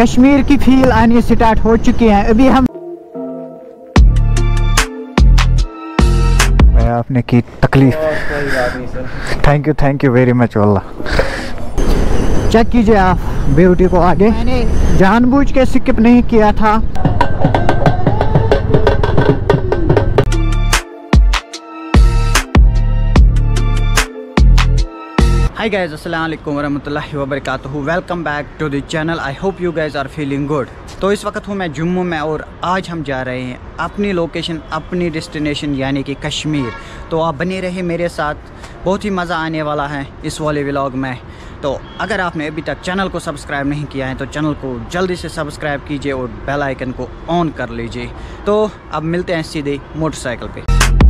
कश्मीर की फील आनी स्टार्ट हो चुकी है। अभी हम आपने की तकलीफ़। Thank you thank you very much वल्ला चेक कीजिए आप ब्यूटी को आगे। मैंने जानबूझ के स्किप नहीं किया था। Hi guys, assalamualaikum warahmatullahi wabarakatuh. Welcome back to the channel. I hope you guys are feeling good. तो इस वक्त हूँ मैं जम्मू में और आज हम जा रहे हैं अपनी लोकेशन अपनी डेस्टिनेशन यानी कि कश्मीर तो आप बने रहे मेरे साथ बहुत ही मज़ा आने वाला है इस वाले व्लॉग में तो अगर आपने अभी तक चैनल को सब्सक्राइब नहीं किया है तो चैनल को जल्दी से सब्सक्राइब कीजिए और बेल आइकन को ऑन कर लीजिए तो अब मिलते हैं सीधे मोटरसाइकिल पे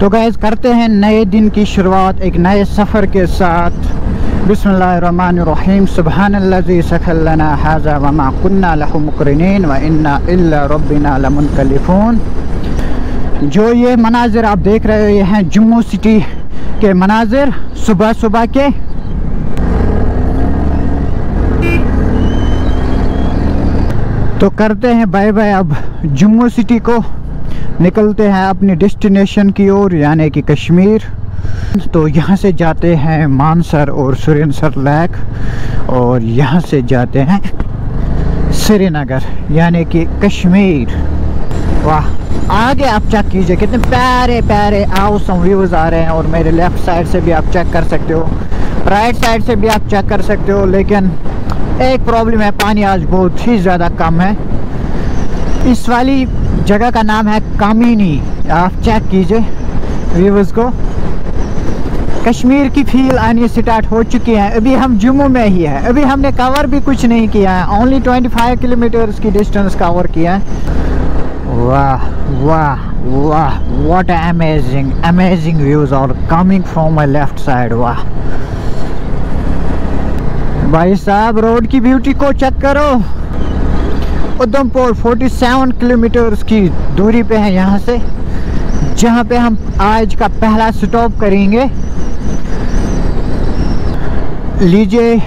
तो गैस करते हैं नए दिन की शुरुआत, एक नए सफ़र के साथ। बिसमीम लमुनकलिफून। जो ये मनाजिर आप देख रहे हैं, जम्मू सिटी के मनाजिर, सुबह सुबह के। तो करते हैं बाय बाय अब जम्मू सिटी को। निकलते हैं अपनी डेस्टिनेशन की ओर, यानी कि कश्मीर। तो यहाँ से जाते हैं मानसर और सुरेंसर लेक और यहाँ से जाते हैं श्रीनगर, यानी कि कश्मीर। वाह, आगे आप चेक कीजिए, कितने प्यारे प्यारे आउसम व्यूज़ आ रहे हैं, और मेरे लेफ़्ट साइड से भी आप चेक कर सकते हो। राइट साइड से भी आप चेक कर सकते हो, लेकिन एक प्रॉब्लम है, पानी आज बहुत ही ज़्यादा कम है। इस वाली जगह का नाम है कामिनी। आप चेक कीजिए व्यूवर्स को। कश्मीर की फील आनी स्टार्ट हो चुकी है। अभी हम जम्मू में ही है। अभी हमने कवर भी कुछ नहीं किया है। ओनली 25 किलोमीटर की डिस्टेंस कवर किया है। वाह वाह वाह व्हाट अमेजिंग अमेजिंग व्यूज़ और coming from my left side वाह। भाई साहब रोड की ब्यूटी को चेक करो। उधमपुर 47 किलोमीटर की दूरी पे है यहाँ से, जहाँ पे हम आज का पहला स्टॉप करेंगे। लीजिए,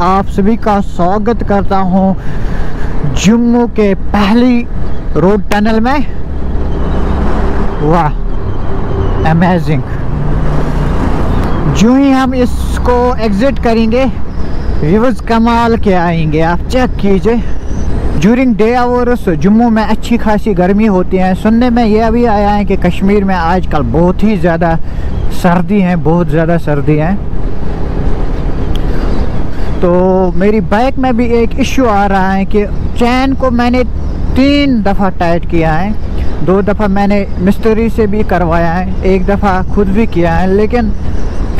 आप सभी का स्वागत करता हूँ जम्मू के पहली रोड टनल में। वाह अमेजिंग जो ही हम इसको एग्जिट करेंगे व्यूज़ कमाल के आएँगे, आप चेक कीजिए। जूरिंग डे आवर्स जम्मू में अच्छी खासी गर्मी होती है। सुनने में यह भी आया है कि कश्मीर में आजकल बहुत ही ज़्यादा सर्दी है, बहुत ज़्यादा सर्दी है। तो मेरी बाइक में भी एक इश्यू आ रहा है कि चैन को मैंने तीन दफ़ा टाइट किया है। दो दफ़ा मैंने मिस्त्री से भी करवाया है, एक दफ़ा खुद भी किया है। लेकिन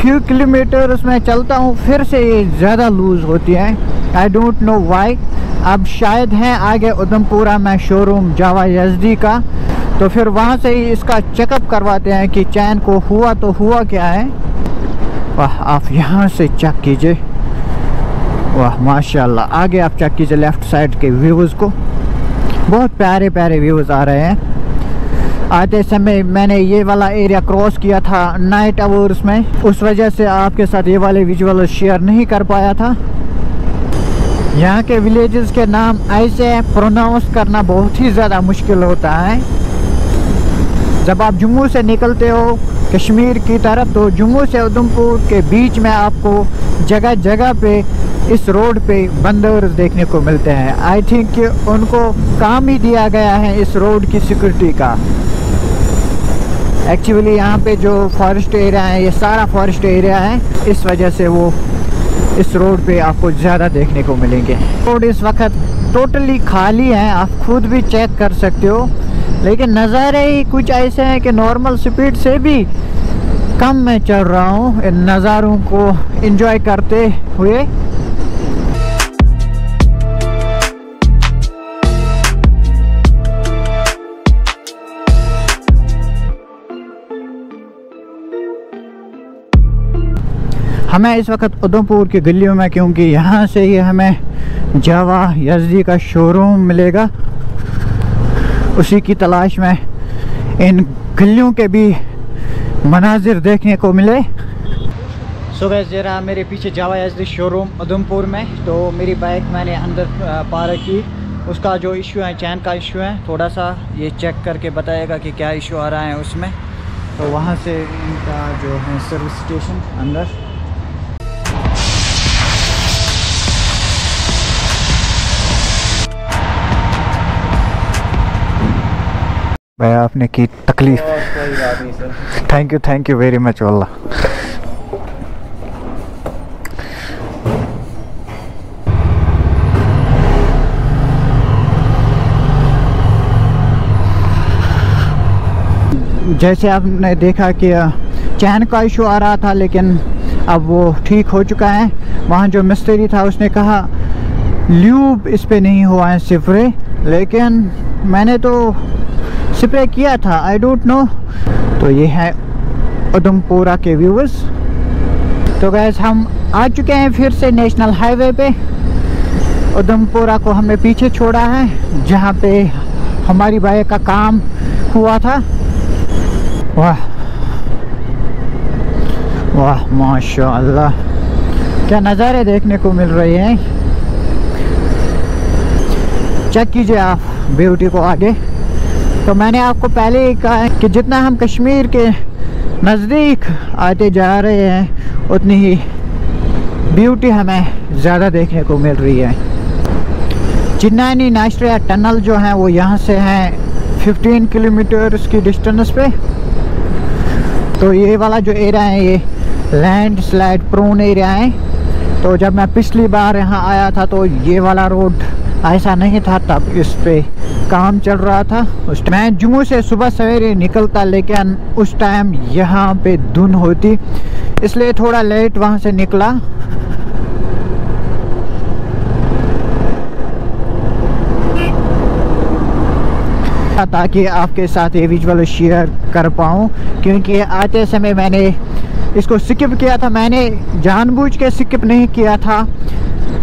फ्यू किलोमीटर उसमें चलता हूँ, फिर से ये ज़्यादा लूज़ होती है। आई डोंट नो वाई अब शायद है आगे उधमपुरा में शोरूम जावा यजदी का। तो फिर वहाँ से ही इसका चेकअप करवाते हैं कि चैन को हुआ तो हुआ क्या है। वाह, आप यहाँ से चेक कीजिए। वाह, माशाल्लाह, आगे आप चेक कीजिए लेफ़्ट साइड के व्यूज़ को। बहुत प्यारे प्यारे व्यूज़ आ रहे हैं। आते समय मैंने ये वाला एरिया क्रॉस किया था नाइट आवर्स में। उस वजह से आपके साथ ये वाले विजुअल शेयर नहीं कर पाया था। यहाँ के विलेजेस के नाम ऐसे प्रोनाउंस करना बहुत ही ज़्यादा मुश्किल होता है। जब आप जम्मू से निकलते हो, कश्मीर की तरफ़ तो जम्मू से उधमपुर के बीच में आपको जगह जगह पे, इस रोड पे बंदर देखने को मिलते हैं। आई थिंक उनको काम ही दिया गया है इस रोड की सिक्योरिटी का। एक्चुअली यहाँ पे जो फॉरेस्ट एरिया है, ये सारा फॉरेस्ट एरिया है, इस वजह से वो इस रोड पे आपको ज़्यादा देखने को मिलेंगे। रोड इस वक्त टोटली खाली है, आप खुद भी चेक कर सकते हो। लेकिन नज़ारे ही कुछ ऐसे हैं कि नॉर्मल स्पीड से भी कम मैं चल रहा हूँ। इन नज़ारों को इन्जॉय करते हुए हमें इस वक्त उधमपुर की गलियों में, क्योंकि यहाँ से ही हमें जावा यजदी का शोरूम मिलेगा। उसी की तलाश में इन गलियों के भी मनाजिर देखने को मिले। सो गैस जरा मेरे पीछे जावा यजदी शोरूम उधमपुर में तो मेरी बाइक मैंने अंदर पार्क की। उसका जो इशू है चैन का इशू है, थोड़ा सा ये चेक करके बताएगा कि क्या इशू आ रहा है उसमें। तो वहाँ से इनका जो है सर्विस स्टेशन अंदर। भाई आपने की तकलीफ़। Thank you thank you very much वाला जैसे आपने देखा कि चैन का इशू आ रहा था लेकिन अब वो ठीक हो चुका है। वहाँ जो मिस्त्री था उसने कहा ल्यूब इस पे नहीं हुआ है सिफरे लेकिन मैंने तो स्प्रे किया था आई डोंट नो तो ये है उधमपुरा के व्यूवर्स तो गैस हम आ चुके हैं फिर से नेशनल हाईवे पे. उधमपुरा को हमने पीछे छोड़ा है, जहाँ पे हमारी बाइक का काम हुआ था. वाह. वाह, माशाल्लाह. क्या नज़ारे देखने को मिल रहे हैं? चेक कीजिए आप ब्यूटी को आगे. तो मैंने आपको पहले ही कहा है कि जितना हम कश्मीर के नज़दीक आते जा रहे हैं, उतनी ही ब्यूटी हमें ज़्यादा देखने को मिल रही है। चिन्नानी नाश्रिया टनल जो है, वो यहाँ से है 15 किलोमीटर की डिस्टेंस पे। तो ये वाला जो एरिया है, ये लैंड स्लाइड प्रोन एरिया है। तो जब मैं पिछली बार यहाँ आया था तो ये वाला रोड ऐसा नहीं था, तब इस पे काम चल रहा था। उस मैं जम्मू से सुबह सवेरे निकलता, लेकिन उस टाइम यहाँ पे धुन होती, इसलिए थोड़ा लेट वहाँ से निकला। ताकि आपके साथ ये विजुअल शेयर कर पाऊँ, क्योंकि आते समय मैंने इसको स्किप किया था। मैंने जानबूझ के स्किप नहीं किया था।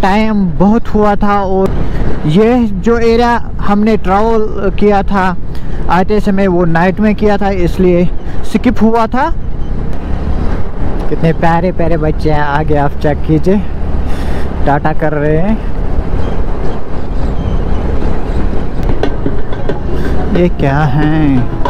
टाइम बहुत हुआ था और ये जो एरिया हमने ट्रैवल किया था, आते समय वो नाइट में किया था, इसलिए स्किप हुआ था। कितने प्यारे प्यारे बच्चे हैं। आगे आप चेक कीजिए। टाटा कर रहे हैं। ये क्या है?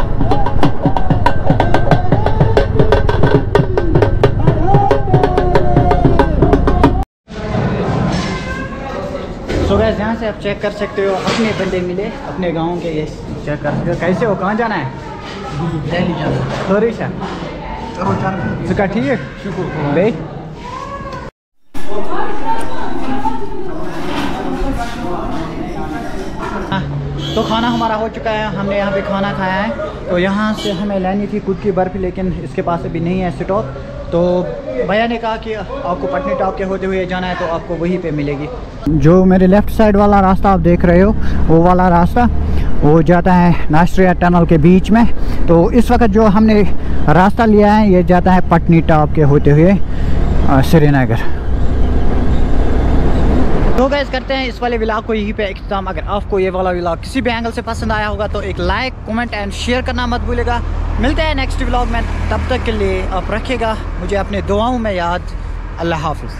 यहाँ से आप चेक कर सकते हो अपने बंदे मिले अपने गाँव के ये चेक कर सकते हो। कैसे हो? कहाँ जाना है? दिल्ली जाना थोड़ी सा? इसका ठीक है? ले तो खाना हमारा हो चुका है। हमने यहाँ पे खाना खाया है। तो यहाँ से हमें लेनी थी खुद की बर्फ़ी लेकिन इसके पास अभी नहीं है स्टॉक। तो भैया ने कहा कि आपको पटनी टॉप के होते हुए जाना है तो आपको वहीं पे मिलेगी। जो मेरे लेफ़्ट साइड वाला रास्ता आप देख रहे हो वो वाला रास्ता वो जाता है नाश्रिया टनल के बीच में। तो इस वक्त जो हमने रास्ता लिया है ये जाता है पटनी टॉप के होते हुए श्रीनगर। तो गैस करते हैं इस वाले व्लॉग को यहीं पे इख्ताम अगर आपको ये वाला व्लॉग किसी भी एंगल से पसंद आया होगा तो एक लाइक कमेंट एंड शेयर करना मत भूलेगा मिलते हैं नेक्स्ट ब्लॉग में। तब तक के लिए आप रखिएगा। मुझे अपने दुआओं में याद। अल्लाह हाफिज़।